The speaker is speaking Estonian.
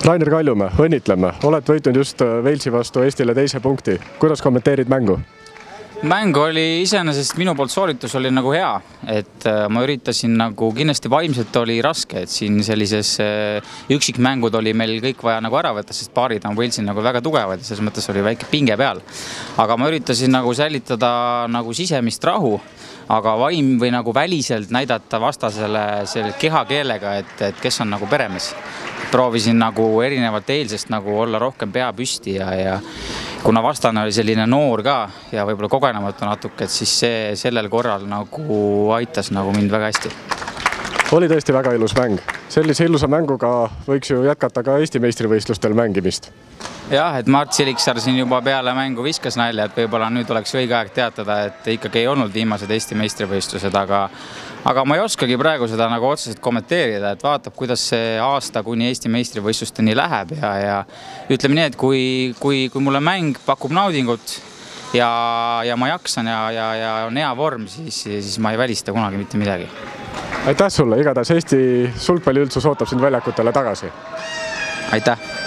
Rainer Kaljumäe, õnnitleme, oled võitnud just Walesi vastu Eestile teise punkti. kuidas kommenteerid mängu? mäng oli iseenesest minu poolt sooritus oli nagu hea, et äh, ma üritasin nagu kindlasti vaimselt oli raske, et siin sellises äh, üksikmängud oli meil kõik vaja nagu ära võtta, sest paarid on Walesil nagu väga tugevad ja selles mõttes oli väike pinge peal. aga ma üritasin nagu säilitada nagu sisemist rahu aga vaim või nagu väliselt näidata vastasele selle kehakeelega, et, et kes on nagu peremees. Proovisin nagu erinevalt eilsest nagu olla rohkem pea püsti ja, ja kuna vastane oli selline noor ka ja võib-olla kogenematu natuke, et siis see sellel korral nagu aitas nagu mind väga hästi. oli tõesti väga ilus mäng, sellise ilusa mänguga võiks ju jätkata ka Eesti meistrivõistlustel mängimist jah, et Mart Siliksaar siin juba peale mängu viskas nalja, et võib-olla nüüd oleks õige aeg teatada, et ikkagi ei olnud viimased Eesti meistrivõistlused, aga aga ma ei oskagi praegu seda nagu otseselt kommenteerida, et vaatab, kuidas see aasta kuni Eesti meistrivõistlusteni läheb ja, ja ütleme nii, et kui, kui, kui mulle mäng pakub naudingut ja, ja ma jaksan ja, ja, ja on hea vorm, siis, siis ma ei välista kunagi mitte midagi. Aitäh sulle, igatahes Eesti sulgpalliüldsus ootab sind väljakutele tagasi. aitäh